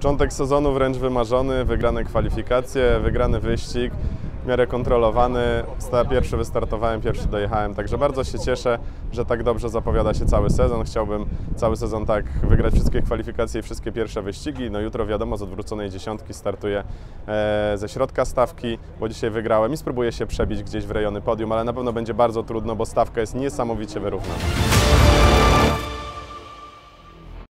Początek sezonu wręcz wymarzony, wygrane kwalifikacje, wygrany wyścig, w miarę kontrolowany. Pierwszy wystartowałem, pierwszy dojechałem, także bardzo się cieszę, że tak dobrze zapowiada się cały sezon. Chciałbym cały sezon tak wygrać wszystkie kwalifikacje i wszystkie pierwsze wyścigi. No jutro wiadomo, z odwróconej dziesiątki startuję e, ze środka stawki, bo dzisiaj wygrałem i spróbuję się przebić gdzieś w rejony podium, ale na pewno będzie bardzo trudno, bo stawka jest niesamowicie wyrównana.